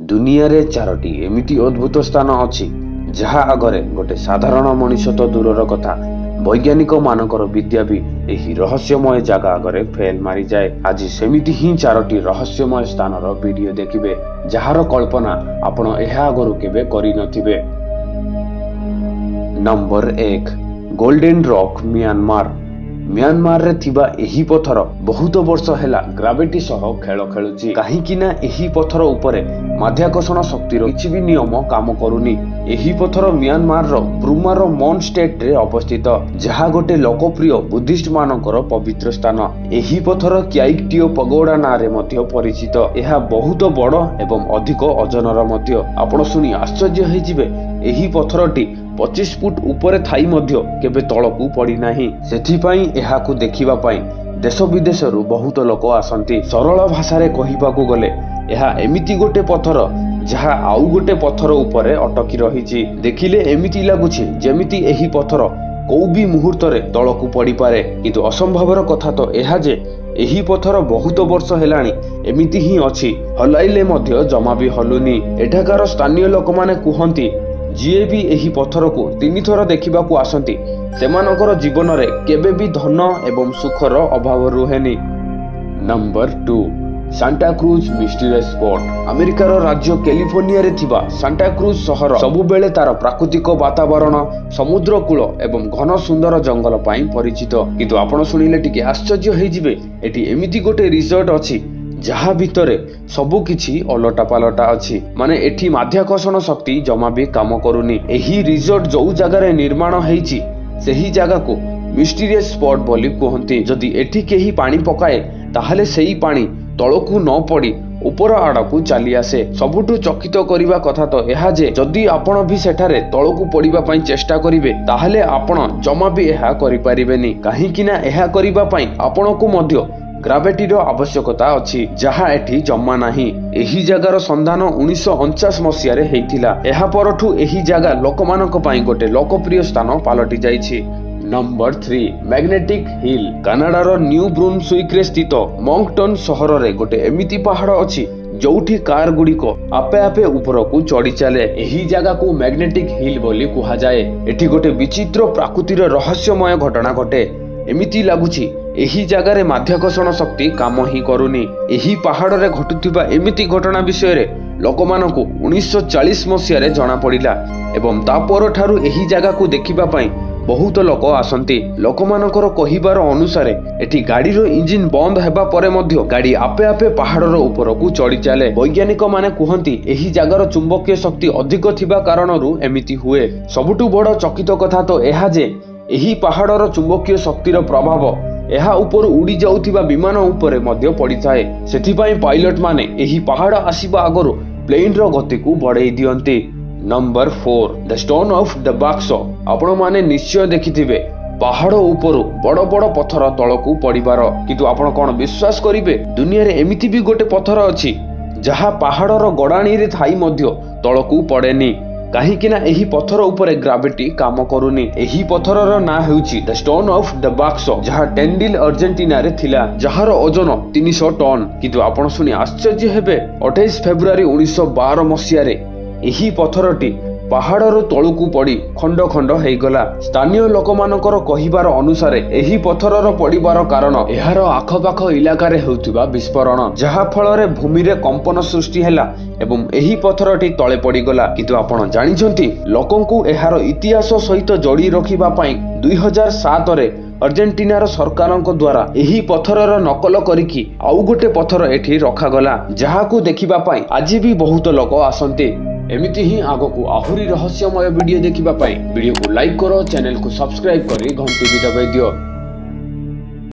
ଦୁନିଆରେ ଚାରୋଟି ଏମିତି ଅଦ୍ଭୁତ ସ୍ଥାନ ଅଛି ଯାହା ଆଗରେ ଗୋଟେ ସାଧାରଣ ମଣିଷ ତ ଦୂରର କଥା ବୈଜ୍ଞାନିକ ମାନଙ୍କର ବିଦ୍ୟା ବି ଏହି ରହସ୍ୟମୟ ଜାଗା ଆଗରେ ଫେଲ୍ ମାରିଯାଏ ଆଜି ସେମିତି ହିଁ ଚାରୋଟି ରହସ୍ୟମୟ ସ୍ଥାନର ଭିଡିଓ ଦେଖିବେ ଯାହାର କଳ୍ପନା ଆପଣ ଏହା ଆଗରୁ କେବେ କରିନଥିବେ ନମ୍ବର ଏକ ଗୋଲ୍ଡେନ ରକ୍ ମିଆଁମାର ମିଆଁମାରରେ ଥିବା ଏହି ପଥର ବହୁତ ବର୍ଷ ହେଲା ଗ୍ରାଭିଟି ସହ ଖେଳ ଖେଳୁଛି। କାହିଁକି ନା ଏହି ପଥର ଉପରେ ମାଧ୍ୟାକର୍ଷଣ ଶକ୍ତିର କିଛି ବି ନିୟମ କାମ କରୁନି। ଏହି ପଥର ମିଆଁମାରର ବ୍ରୁମାର ମନ୍ ଷ୍ଟେଟରେ ଅବସ୍ଥିତ ଯାହା ଗୋଟେ ଲୋକପ୍ରିୟ ବୁଦ୍ଧିଷ୍ଟ ମାନଙ୍କର ପବିତ୍ର ସ୍ଥାନ। ଏହି ପଥର କ୍ୟାଇକ୍ଟିଓ ପଗୋଡା ନାଁରେ ମଧ୍ୟ ପରିଚିତ। ଏହା ବହୁତ ବଡ ଏବଂ ଅଧିକ ଓଜନର ମଧ୍ୟ। ଆପଣ ଶୁଣି ଆଶ୍ଚର୍ଯ୍ୟ ହେଇଯିବେ ଏହି ପଥରଟି ପଚିଶ ଫୁଟ ଉପରେ ଥାଇ ମଧ୍ୟ କେବେ ତଳକୁ ପଡ଼ିନାହିଁ। ସେଥିପାଇଁ ଏହାକୁ ଦେଖିବା ପାଇଁ ଦେଶ ବିଦେଶରୁ ବହୁତ ଲୋକ ଆସନ୍ତି। ସରଳ ଭାଷାରେ କହିବାକୁ ଗଲେ ଏହା ଏମିତି ଗୋଟେ ପଥର ଯାହା ଆଉ ଗୋଟେ ପଥର ଉପରେ ଅଟକି ରହିଛି। ଦେଖିଲେ ଏମିତି ଲାଗୁଛି ଯେମିତି ଏହି ପଥର କୋଉ ବି ମୁହୂର୍ତ୍ତରେ ତଳକୁ ପଡ଼ିପାରେ। କିନ୍ତୁ ଅସମ୍ଭବର କଥା ତ ଏହା ଯେ ଏହି ପଥର ବହୁତ ବର୍ଷ ହେଲାଣି ଏମିତି ହିଁ ଅଛି। ହଲାଇଲେ ମଧ୍ୟ ଜମା ବି ହଲୁନି। ଏଠାକାର ସ୍ଥାନୀୟ ଲୋକମାନେ କୁହନ୍ତି ଯିଏ ବି ଏହି ପଥରକୁ ତିନିଥର ଦେଖିବାକୁ ଆସନ୍ତି ସେମାନଙ୍କର ଜୀବନରେ କେବେ ବି ଧନ ଏବଂ ସୁଖର ଅଭାବ ରୁହେନି। Number two Santa Cruz mysterious spot ଆମେରିକାର ରାଜ୍ୟ କାଲିଫର୍ଣ୍ଣିଆରେ ଥିବା ସାଣ୍ଟାକ୍ରୁଜ ସହର ସବୁବେଳେ ତାର ପ୍ରାକୃତିକ ବାତାବରଣ ସମୁଦ୍ର କୂଳ ଏବଂ ଘନ ସୁନ୍ଦର ଜଙ୍ଗଲ ପାଇଁ ପରିଚିତ। କିନ୍ତୁ ଆପଣ ଶୁଣିଲେ ଟିକେ ଆଶ୍ଚର୍ଯ୍ୟ ହେଇଯିବେ ଏଠି ଏମିତି ଗୋଟେ ରିସର୍ଟ ଅଛି ଯାହା ଭିତରେ ସବୁ କିଛି ଓଲଟା ପାଲଟା ଅଛି ମାନେ ଏଠି ମାଧ୍ୟାକର୍ଷଣ ଶକ୍ତି ଜମା ବି କାମ କରୁନି ଏହି ରିସର୍ଟ ଯୋଉ ଜାଗାରେ ନିର୍ମାଣ ହେଇଛି ସେହି ଜାଗାକୁ ମିଷ୍ଟିରିୟସ୍ ସ୍ପଟ ବୋଲି କୁହନ୍ତି। ଯଦି ଏଠି କେହି ପାଣି ପକାଏ ତାହେଲେ ସେଇ ପାଣି ତଳକୁ ନ ପଡି ଉପର ଆଡକୁ ଚାଲି ଆସେ। ସବୁଠୁ ଚକିତ କରିବା କଥା ତ ଏହା ଯେ ଯଦି ଆପଣ ବି ସେଠାରେ ତଳକୁ ପଡିବା ପାଇଁ ଚେଷ୍ଟା କରିବେ ତାହେଲେ ଆପଣ ଜମା ବି ଏହା କରିପାରିବେନି। କାହିଁକି ନା ଏହା କରିବା ପାଇଁ ଆପଣଙ୍କୁ ମଧ୍ୟ ଗ୍ରାଭିଟିର ଆବଶ୍ୟକତା ଅଛି ଯାହା ଏଠି ଜମା ନାହିଁ। ଏହି ଜାଗାର ସନ୍ଧାନ ଉଣେଇଶହ ଅଣଚାଶ ମସିହାରେ ହେଇଥିଲା। ଏହା ପରଠୁ ଏହି ଜାଗା ଲୋକମାନଙ୍କ ପାଇଁ ଗୋଟେ ଲୋକପ୍ରିୟ ସ୍ଥାନ ପାଲଟି ଯାଇଛି। ନମ୍ବର ଥ୍ରୀ ମ୍ୟାଗ୍ନେଟିକ୍ ହିଲ୍ କାନାଡାର ନ୍ୟୁ ବ୍ରୁନ୍ ସୁଇକ୍ରେ ସ୍ଥିତ ମଙ୍କଟନ ସହରରେ ଗୋଟେ ଏମିତି ପାହାଡ ଅଛି ଯୋଉଠି କାର ଗୁଡିକ ଆପେ ଆପେ ଉପରକୁ ଚଢି ଚାଲେ। ଏହି ଜାଗାକୁ ମ୍ୟାଗ୍ନେଟିକ୍ ହିଲ୍ ବୋଲି କୁହାଯାଏ। ଏଠି ଗୋଟେ ବିଚିତ୍ର ପ୍ରାକୃତିର ରହସ୍ୟମୟ ଘଟଣା ଘଟେ। ଏମିତି ଲାଗୁଛି ଏହି ଜାଗାରେ ମାଧ୍ୟାକର୍ଷଣ ଶକ୍ତି କାମ ହିଁ କରୁନି। ଏହି ପାହାଡରେ ଘଟୁଥିବା ଏମିତି ଘଟଣା ବିଷୟରେ ଲୋକମାନଙ୍କୁ ଉଣେଇଶହ ଚାଳିଶ ମସିହାରେ ଜଣାପଡ଼ିଲା ଏବଂ ତା ପରଠାରୁ ଏହି ଜାଗାକୁ ଦେଖିବା ପାଇଁ ବହୁତ ଲୋକ ଆସନ୍ତି। ଲୋକମାନଙ୍କର କହିବାର ଅନୁସାରେ ଏଠି ଗାଡିର ଇଞ୍ଜିନ ବନ୍ଦ ହେବା ପରେ ମଧ୍ୟ ଗାଡି ଆପେ ଆପେ ପାହାଡର ଉପରକୁ ଚଢି ଚାଲେ ବୈଜ୍ଞାନିକ ମାନେ କୁହନ୍ତି ଏହି ଜାଗାର ଚୁମ୍ବକୀୟ ଶକ୍ତି ଅଧିକ ଥିବା କାରଣରୁ ଏମିତି ହୁଏ। ସବୁଠୁ ବଡ ଚକିତ କଥା ତ ଏହା ଯେ ଏହି ପାହାଡର ଚୁମ୍ବକୀୟ ଶକ୍ତିର ପ୍ରଭାବ ଏହା ଉପରୁ ଉଡି ଯାଉଥିବା ବିମାନ ଉପରେ ମଧ୍ୟ ପଡିଥାଏ। ସେଥିପାଇଁ ପାଇଲଟ ମାନେ ଏହି ପାହାଡ ଆସିବା ଆଗରୁ ପ୍ଲେନର ଗତିକୁ ବଢେଇ ଦିଅନ୍ତି। Number four the stone of the box. ଆପଣମାନେ ନିଶ୍ଚୟ ଦେଖିଥିବେ ପାହାଡ ଉପରୁ ବଡ ବଡ ପଥର ତଳକୁ ପଡିବାର। କିନ୍ତୁ ଆପଣ କଣ ବିଶ୍ୱାସ କରିବେ ଦୁନିଆରେ ଏମିତି ବି ଗୋଟେ ପଥର ଅଛି ଯାହା ପାହାଡର ଗଡାଣିରେ ଥାଇ ମଧ୍ୟ ତଳକୁ ପଡେନି। କାହିଁକି ନା ଏହି ପଥର ଉପରେ ଗ୍ରାଭିଟି କାମ କରୁନି। ଏହି ପଥରର ନାଁ ହେଉଛି ଦ ଷ୍ଟୋନ ଅଫ ଦ ବାକ୍ସ ଯାହା ଟେଣ୍ଡିଲ ଅର୍ଜେଣ୍ଟିନାରେ ଥିଲା ଯାହାର ଓଜନ ତିନିଶହ ଟନ। କିନ୍ତୁ ଆପଣ ଶୁଣି ଆଶ୍ଚର୍ଯ୍ୟ ହେବେ ଅଠେଇଶ ଫେବୃଆରୀ ଉଣେଇଶହ ବାର ମସିହାରେ ଏହି ପଥରଟି ପାହାଡର ତଳକୁ ପଡି ଖଣ୍ଡ ଖଣ୍ଡ ହେଇଗଲା। ସ୍ଥାନୀୟ ଲୋକମାନଙ୍କର କହିବାର ଅନୁସାରେ ଏହି ପଥରର ପଡିବାର କାରଣ ଏହାର ଆଖପାଖ ଇଲାକାରେ ହେଉଥିବା ବିସ୍ଫୋରଣ ଯାହା ଫଳରେ ଭୂମିରେ କମ୍ପନ ସୃଷ୍ଟି ହେଲା ଏବଂ ଏହି ପଥରଟି ତଳେ ପଡିଗଲା। କିନ୍ତୁ ଆପଣ ଜାଣିଛନ୍ତି ଲୋକଙ୍କୁ ଏହାର ଇତିହାସ ସହିତ ଯୋଡ଼ି ରଖିବା ପାଇଁ ଦୁଇ ହଜାର ସାତରେ ଅର୍ଜେଣ୍ଟିନାର ସରକାରଙ୍କ ଦ୍ୱାରା ଏହି ପଥରର ନକଲ କରିକି ଆଉ ଗୋଟେ ପଥର ଏଠି ରଖାଗଲା ଯାହାକୁ ଦେଖିବା ପାଇଁ ଆଜି ବି ବହୁତ ଲୋକ ଆସନ୍ତି। ଏମିତି ହିଁ ଆଗକୁ ଆହୁରି ରହସ୍ୟମୟ ଭିଡିଓ ଦେଖିବା ପାଇଁ ଭିଡିଓକୁ ଲାଇକ୍ କର ଚ୍ୟାନେଲକୁ ସବସ୍କ୍ରାଇବ କରି ଘଣ୍ଟି ବି ଦବାଇ ଦିଅ